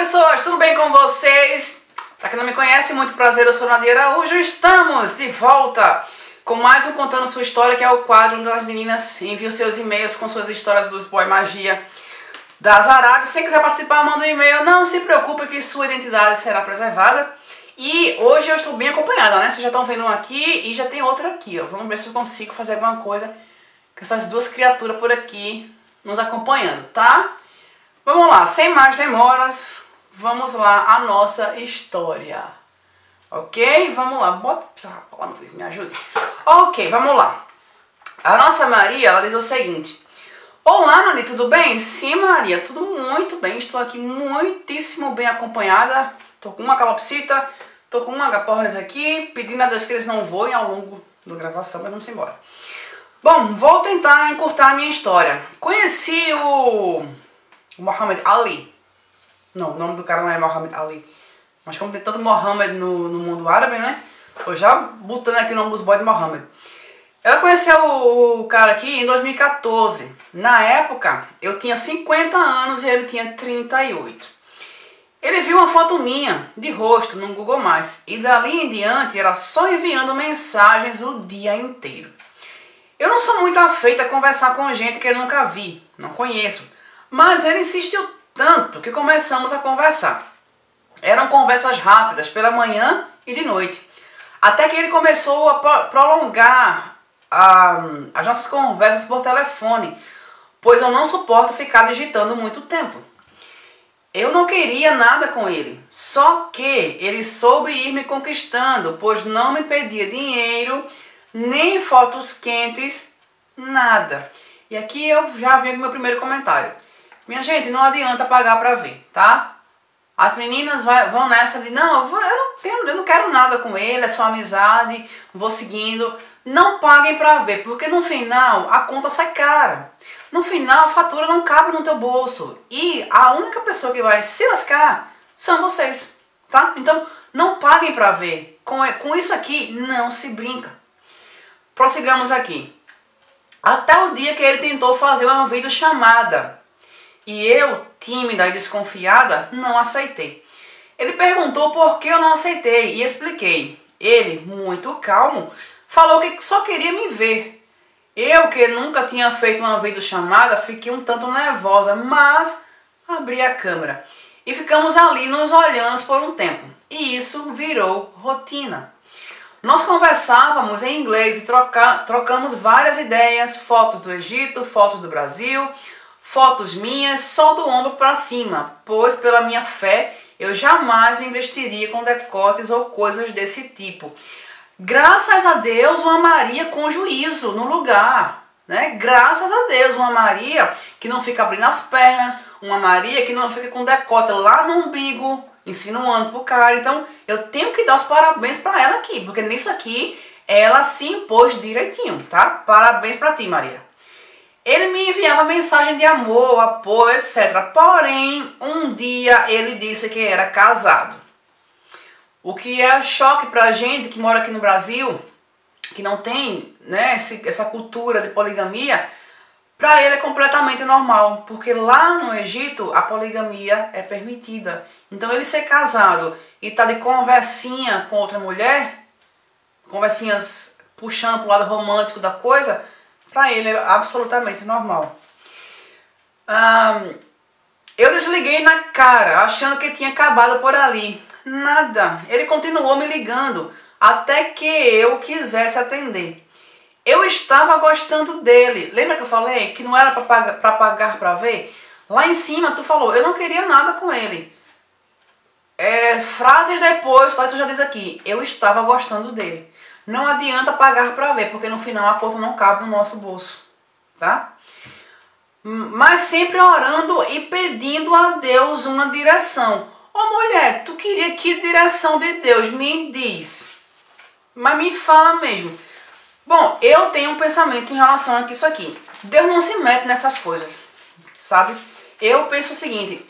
pessoas, tudo bem com vocês? Para quem não me conhece, muito prazer, eu sou Nadia Araújo. Estamos de volta com mais um Contando Sua História, que é o quadro onde as meninas enviam seus e-mails com suas histórias dos Boy Magia das Arábias. Se você quiser participar, manda um e-mail. Não se preocupe que sua identidade será preservada. E hoje eu estou bem acompanhada, né? Vocês já estão vendo um aqui e já tem outra aqui, ó. Vamos ver se eu consigo fazer alguma coisa com essas duas criaturas por aqui nos acompanhando, tá? Vamos lá, sem mais demoras, vamos lá a nossa história. Ok? Vamos lá. Bota. Não fez, me ajude. Ok, vamos lá. A nossa Maria, ela diz o seguinte. Olá, Nani, tudo bem? Sim, Maria, tudo muito bem. Estou aqui muitíssimo bem acompanhada. Tô com uma calopsita, tô com uma agapornis aqui, pedindo a Deus que eles não voem ao longo da gravação, mas vamos embora. Bom, vou tentar encurtar a minha história. Conheci o Muhammad Ali. Não, o nome do cara não é Muhammad Ali. Mas como tem tanto Muhammad no, no mundo árabe, né? Tô já botando aqui o nome dos boys de Muhammad. Ela conheceu o, o cara aqui em 2014. Na época, eu tinha 50 anos e ele tinha 38. Ele viu uma foto minha de rosto no Google Mais e dali em diante era só enviando mensagens o dia inteiro. Eu não sou muito afeita a conversar com gente que eu nunca vi, não conheço. Mas ele insistiu tanto que começamos a conversar. Eram conversas rápidas pela manhã e de noite. Até que ele começou a prolongar a, as nossas conversas por telefone, pois eu não suporto ficar digitando muito tempo. Eu não queria nada com ele, só que ele soube ir me conquistando, pois não me pedia dinheiro, nem fotos quentes, nada. E aqui eu já venho com meu primeiro comentário. Minha gente, não adianta pagar pra ver, tá? As meninas vai, vão nessa de, não, eu, vou, eu, não tenho, eu não quero nada com ele, é só amizade, vou seguindo. Não paguem pra ver, porque no final a conta sai cara. No final a fatura não cabe no teu bolso. E a única pessoa que vai se lascar são vocês, tá? Então não paguem pra ver. Com, com isso aqui não se brinca. Prossigamos aqui. Até o dia que ele tentou fazer uma videochamada e eu, tímida e desconfiada, não aceitei. Ele perguntou por que eu não aceitei e expliquei. Ele, muito calmo, falou que só queria me ver. Eu, que nunca tinha feito uma videochamada, fiquei um tanto nervosa, mas abri a câmera e ficamos ali nos olhando por um tempo. E isso virou rotina. Nós conversávamos em inglês e troca, trocamos várias ideias, fotos do Egito, fotos do Brasil, fotos minhas só do ombro para cima, pois pela minha fé eu jamais me investiria com decotes ou coisas desse tipo. Graças a Deus, uma Maria com juízo no lugar. Né? Graças a Deus, uma Maria que não fica abrindo as pernas, uma Maria que não fica com decote lá no umbigo, insinuando pro cara. Então, eu tenho que dar os parabéns para ela aqui, porque nisso aqui ela se impôs direitinho, tá? Parabéns para ti, Maria. Ele me enviava mensagem de amor, apoio, etc. Porém, um dia ele disse que era casado. O que é choque pra gente que mora aqui no Brasil, que não tem né, essa cultura de poligamia, para ele é completamente normal, porque lá no Egito a poligamia é permitida. Então ele ser casado e tá de conversinha com outra mulher, conversinhas puxando pro lado romântico da coisa, para ele é absolutamente normal. Eu desliguei na cara, achando que tinha acabado por ali. Nada. Ele continuou me ligando até que eu quisesse atender. Eu estava gostando dele. Lembra que eu falei que não era para pagar para ver? Lá em cima tu falou, eu não queria nada com ele. É, frases depois, tu já diz aqui, eu estava gostando dele. Não adianta pagar para ver, porque no final a conta não cabe no nosso bolso, tá? Mas sempre orando e pedindo a Deus uma direção. Ô mulher, tu queria que direção de Deus? Me diz. Mas me fala mesmo. Bom, eu tenho um pensamento em relação a isso aqui. Deus não se mete nessas coisas, sabe? Eu penso o seguinte: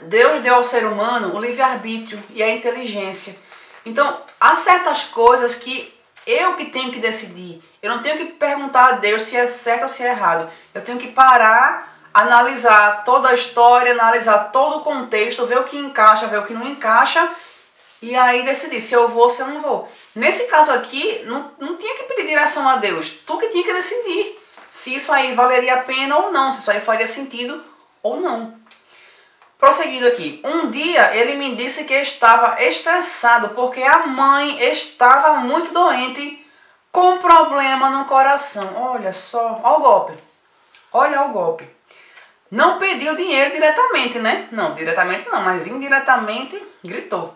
Deus deu ao ser humano o livre-arbítrio e a inteligência. Então, há certas coisas que eu que tenho que decidir. Eu não tenho que perguntar a Deus se é certo ou se é errado. Eu tenho que parar, analisar toda a história, analisar todo o contexto, ver o que encaixa, ver o que não encaixa e aí decidir se eu vou ou se eu não vou. Nesse caso aqui, não, não tinha que pedir direção a Deus, tu que tinha que decidir se isso aí valeria a pena ou não, se isso aí faria sentido ou não. Prosseguindo aqui, um dia ele me disse que estava estressado porque a mãe estava muito doente com problema no coração. Olha só, olha o golpe. Olha o golpe. Não pediu dinheiro diretamente, né? Não, diretamente não, mas indiretamente gritou.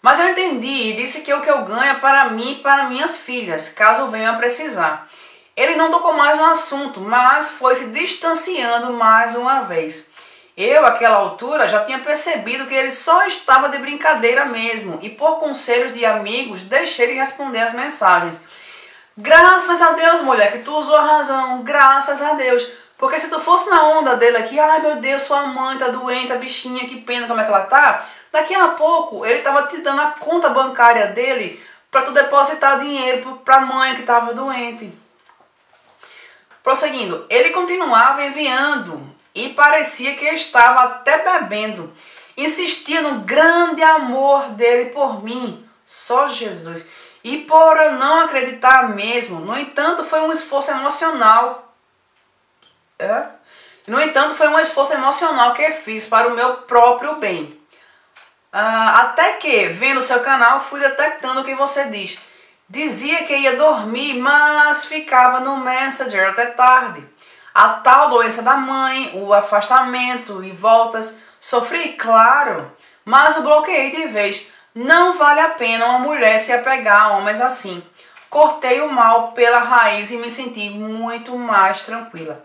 Mas eu entendi e disse que o que eu ganho é para mim e para minhas filhas, caso venham a precisar. Ele não tocou mais no assunto, mas foi se distanciando mais uma vez. Eu, àquela altura, já tinha percebido que ele só estava de brincadeira mesmo, e por conselhos de amigos, deixei de responder as mensagens. Graças a Deus, mulher, que tu usou a razão, graças a Deus. Porque se tu fosse na onda dele aqui, ai meu Deus, sua mãe tá doente, a bichinha, que pena, como é que ela tá? Daqui a pouco ele tava te dando a conta bancária dele para tu depositar dinheiro pra mãe que tava doente. Prosseguindo, ele continuava enviando e parecia que estava até bebendo. Insistia no grande amor dele por mim, só Jesus. E por eu não acreditar mesmo, no entanto, foi um esforço emocional é? No entanto, foi um esforço emocional que fiz para o meu próprio bem. Ah, até que, vendo seu canal, fui detectando o que você diz. Dizia que ia dormir, mas ficava no Messenger até tarde. A tal doença da mãe, o afastamento e voltas, sofri, claro, mas o bloqueei de vez. Não vale a pena uma mulher se apegar a homens assim. Cortei o mal pela raiz e me senti muito mais tranquila.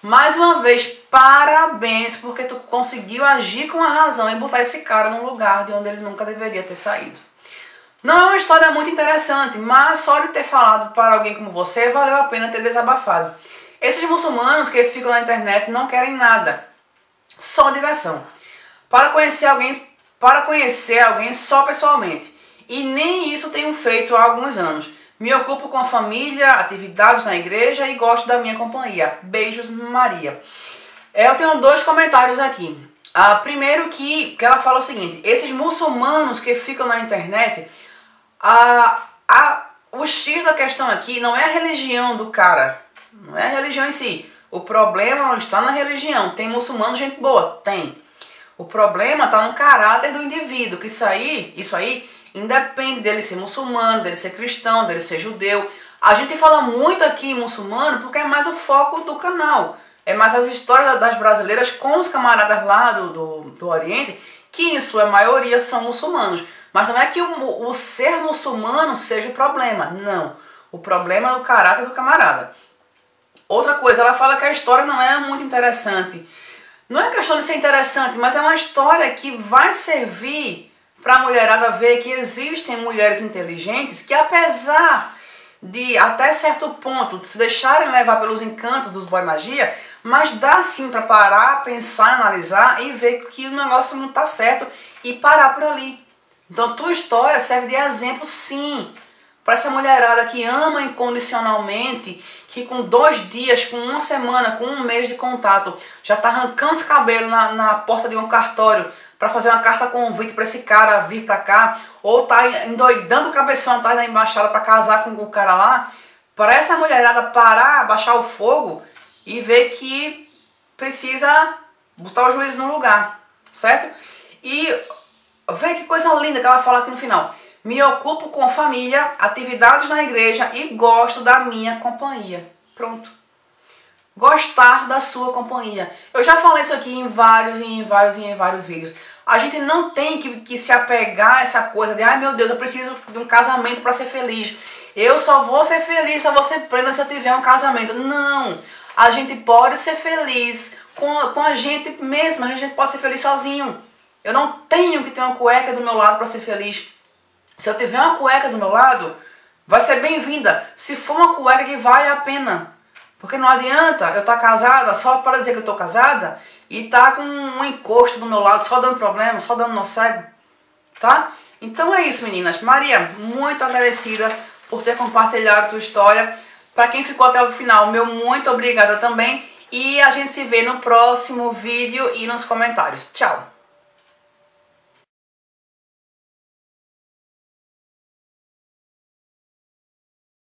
Mais uma vez, parabéns, porque tu conseguiu agir com a razão e botar esse cara num lugar de onde ele nunca deveria ter saído. Não é uma história muito interessante, mas só de ter falado para alguém como você, valeu a pena ter desabafado. Esses muçulmanos que ficam na internet não querem nada, só diversão. Para conhecer alguém, para conhecer alguém só pessoalmente. E nem isso tenho feito há alguns anos. Me ocupo com a família, atividades na igreja e gosto da minha companhia. Beijos, Maria. É, eu tenho dois comentários aqui. Ah, primeiro que, que ela fala o seguinte, esses muçulmanos que ficam na internet, a, a, o X da questão aqui não é a religião do cara, não é a religião em si. O problema não está na religião. Tem muçulmano gente boa? Tem. O problema está no caráter do indivíduo, que isso aí, isso aí Independe dele ser muçulmano, dele ser cristão, dele ser judeu. A gente fala muito aqui em muçulmano porque é mais o foco do canal. É mais as histórias das brasileiras com os camaradas lá do, do, do Oriente, que em sua maioria são muçulmanos. Mas não é que o, o ser muçulmano seja o problema. Não. O problema é o caráter do camarada. Outra coisa, ela fala que a história não é muito interessante. Não é questão de ser interessante, mas é uma história que vai servir para a mulherada ver que existem mulheres inteligentes que, apesar de até certo ponto se deixarem levar pelos encantos dos boy magia, mas dá sim para parar, pensar, analisar e ver que o negócio não está certo e parar por ali. Então, tua história serve de exemplo, sim, para essa mulherada que ama incondicionalmente, que com dois dias, com uma semana, com um mês de contato, já está arrancando os cabelos na, na porta de um cartório para fazer uma carta convite para esse cara vir para cá, ou tá endoidando o cabeção atrás da embaixada para casar com o cara lá, para essa mulherada parar, baixar o fogo e ver que precisa botar o juiz no lugar, certo? E ver que coisa linda que ela fala aqui no final. Me ocupo com família, atividades na igreja e gosto da minha companhia. Pronto. Gostar da sua companhia. Eu já falei isso aqui em vários e em vários e em vários vídeos. A gente não tem que, que se apegar a essa coisa de, ai meu Deus, eu preciso de um casamento para ser feliz. Eu só vou ser feliz, só vou ser plena se eu tiver um casamento. Não! A gente pode ser feliz com, com a gente mesma, a gente pode ser feliz sozinho. Eu não tenho que ter uma cueca do meu lado para ser feliz. Se eu tiver uma cueca do meu lado, vai ser bem-vinda. Se for uma cueca que vale a pena. Porque não adianta eu estar tá casada só para dizer que eu estou casada e tá com um encosto do meu lado, só dando problema, só dando nó cego, tá? Então é isso, meninas. Maria, muito agradecida por ter compartilhado a tua história. Para quem ficou até o final, meu muito obrigada também. E a gente se vê no próximo vídeo e nos comentários. Tchau!